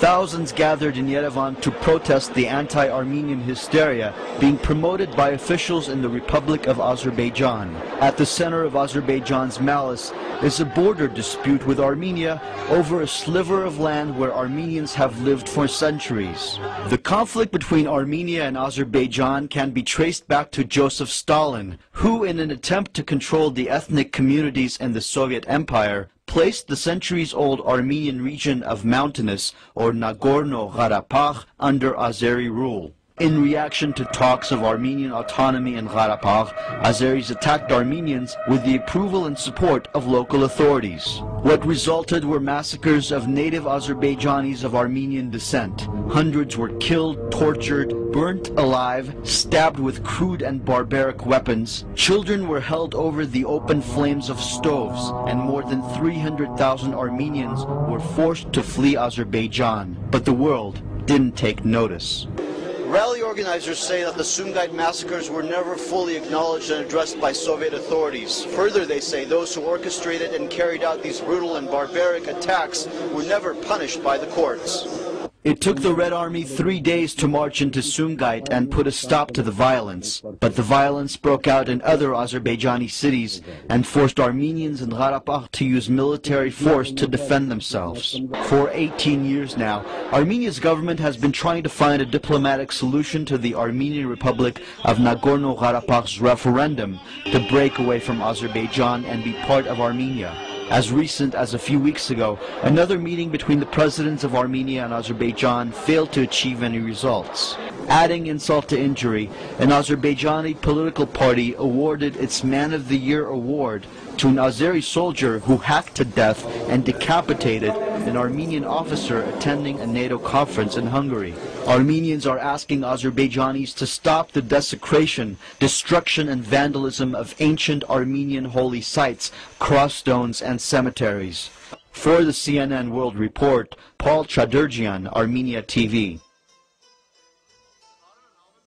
Thousands gathered in Yerevan to protest the anti-Armenian hysteria being promoted by officials in the Republic of Azerbaijan. At the center of Azerbaijan's malice is a border dispute with Armenia over a sliver of land where Armenians have lived for centuries. The conflict between Armenia and Azerbaijan can be traced back to Joseph Stalin, who in an attempt to control the ethnic communities in the Soviet Empire placed the centuries-old Armenian region of mountainous or Nagorno-Karabakh under Azeri rule. In reaction to talks of Armenian autonomy in Karabakh, Azeris attacked Armenians with the approval and support of local authorities. What resulted were massacres of native Azerbaijanis of Armenian descent. Hundreds were killed, tortured, burnt alive, stabbed with crude and barbaric weapons. Children were held over the open flames of stoves, and more than 300,000 Armenians were forced to flee Azerbaijan. But the world didn't take notice. Rally organizers say that the Sumgait massacres were never fully acknowledged and addressed by Soviet authorities. Further, they say those who orchestrated and carried out these brutal and barbaric attacks were never punished by the courts. It took the Red Army three days to march into Sumgait and put a stop to the violence. But the violence broke out in other Azerbaijani cities and forced Armenians in Karabakh to use military force to defend themselves. For 18 years now, Armenia's government has been trying to find a diplomatic solution to the Armenian Republic of Nagorno-Karabakh's referendum to break away from Azerbaijan and be part of Armenia. As recent as a few weeks ago, another meeting between the presidents of Armenia and Azerbaijan failed to achieve any results. Adding insult to injury, an Azerbaijani political party awarded its Man of the Year award to an Azeri soldier who hacked to death and decapitated an Armenian officer attending a NATO conference in Hungary. Armenians are asking Azerbaijanis to stop the desecration, destruction and vandalism of ancient Armenian holy sites, cross stones and cemeteries. For the CNN World Report, Paul Chaderjian, Armenia TV.